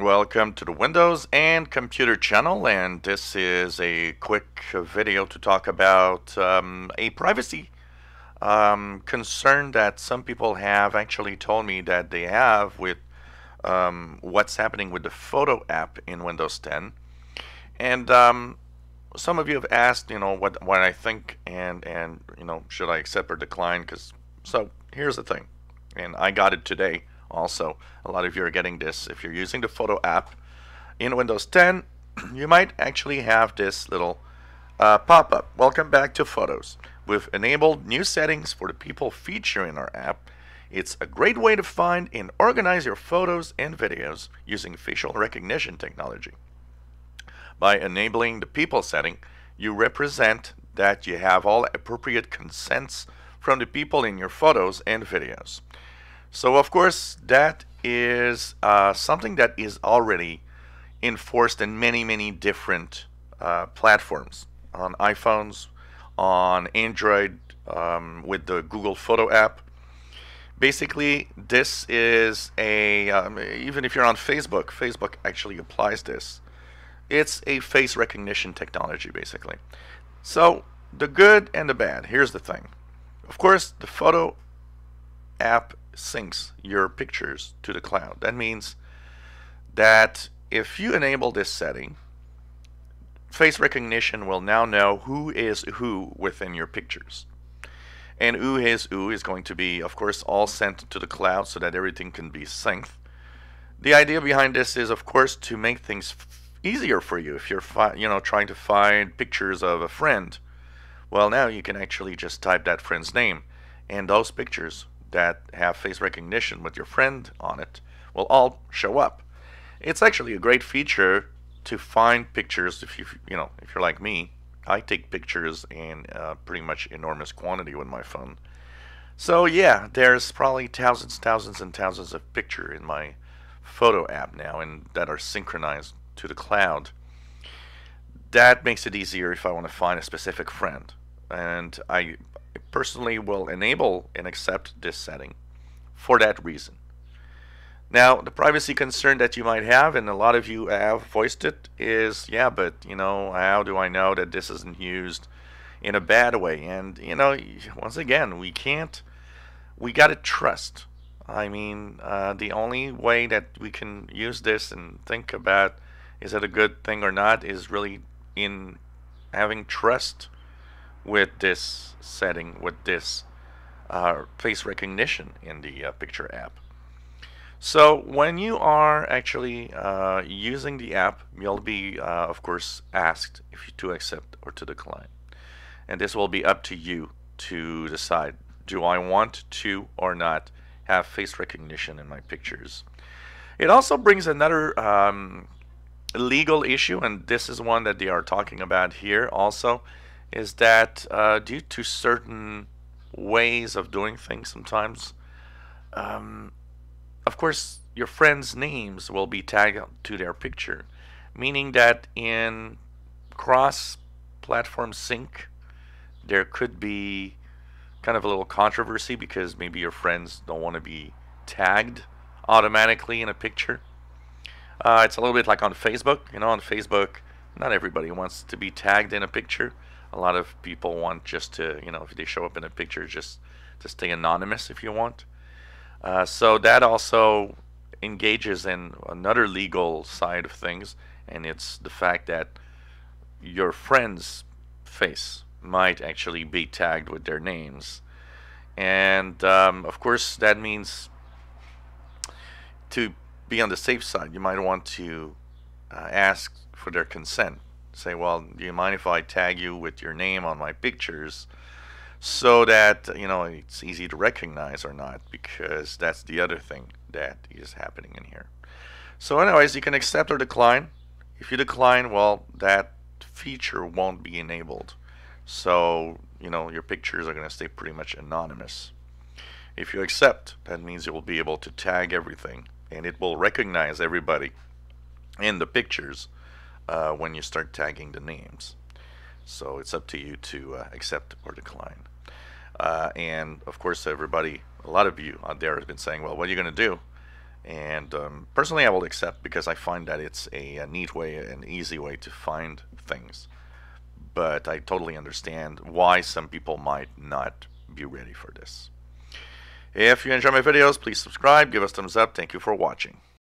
Welcome to the Windows and Computer channel and this is a quick video to talk about um, a privacy um, concern that some people have actually told me that they have with um, what's happening with the photo app in Windows 10 and um, some of you have asked you know what what I think and and you know should I accept or decline? Because so here's the thing and I got it today also a lot of you are getting this. If you're using the photo app in Windows 10 you might actually have this little uh, pop-up. Welcome back to photos. We've enabled new settings for the people feature in our app. It's a great way to find and organize your photos and videos using facial recognition technology. By enabling the people setting you represent that you have all appropriate consents from the people in your photos and videos so of course that is uh, something that is already enforced in many many different uh, platforms on iPhones, on Android um, with the Google Photo app. Basically, this is a um, even if you're on Facebook, Facebook actually applies this. It's a face recognition technology, basically. So the good and the bad. Here's the thing. Of course, the photo app syncs your pictures to the cloud. That means that if you enable this setting, face recognition will now know who is who within your pictures. And who is who is going to be, of course, all sent to the cloud so that everything can be synced. The idea behind this is, of course, to make things easier for you if you're, you know, trying to find pictures of a friend. Well, now you can actually just type that friend's name, and those pictures that have face recognition with your friend on it will all show up. It's actually a great feature to find pictures if you you know if you're like me. I take pictures in uh, pretty much enormous quantity with my phone. So yeah, there's probably thousands, thousands, and thousands of picture in my photo app now, and that are synchronized to the cloud. That makes it easier if I want to find a specific friend, and I personally will enable and accept this setting for that reason. Now, the privacy concern that you might have, and a lot of you have voiced it, is yeah, but you know, how do I know that this isn't used in a bad way? And you know, once again, we can't, we got to trust. I mean, uh, the only way that we can use this and think about is it a good thing or not is really in having trust with this setting, with this uh, face recognition in the uh, picture app. So when you are actually uh, using the app, you'll be, uh, of course, asked if you to accept or to decline. And this will be up to you to decide, do I want to or not have face recognition in my pictures? It also brings another um, legal issue, and this is one that they are talking about here also, is that uh, due to certain ways of doing things sometimes, um, of course, your friends' names will be tagged to their picture, meaning that in cross-platform sync, there could be kind of a little controversy because maybe your friends don't want to be tagged automatically in a picture. Uh, it's a little bit like on Facebook. You know, on Facebook, not everybody wants to be tagged in a picture a lot of people want just to, you know, if they show up in a picture, just to stay anonymous if you want. Uh, so that also engages in another legal side of things, and it's the fact that your friend's face might actually be tagged with their names. And um, of course, that means to be on the safe side, you might want to uh, ask for their consent say, well, do you mind if I tag you with your name on my pictures so that, you know, it's easy to recognize or not because that's the other thing that is happening in here. So anyways, you can accept or decline. If you decline, well, that feature won't be enabled. So, you know, your pictures are going to stay pretty much anonymous. If you accept, that means you will be able to tag everything and it will recognize everybody in the pictures uh, when you start tagging the names. So it's up to you to uh, accept or decline. Uh, and of course, everybody, a lot of you out there have been saying, well, what are you going to do And um, personally, I will accept because I find that it's a, a neat way, an easy way to find things. But I totally understand why some people might not be ready for this. If you enjoy my videos, please subscribe, give us thumbs up. Thank you for watching.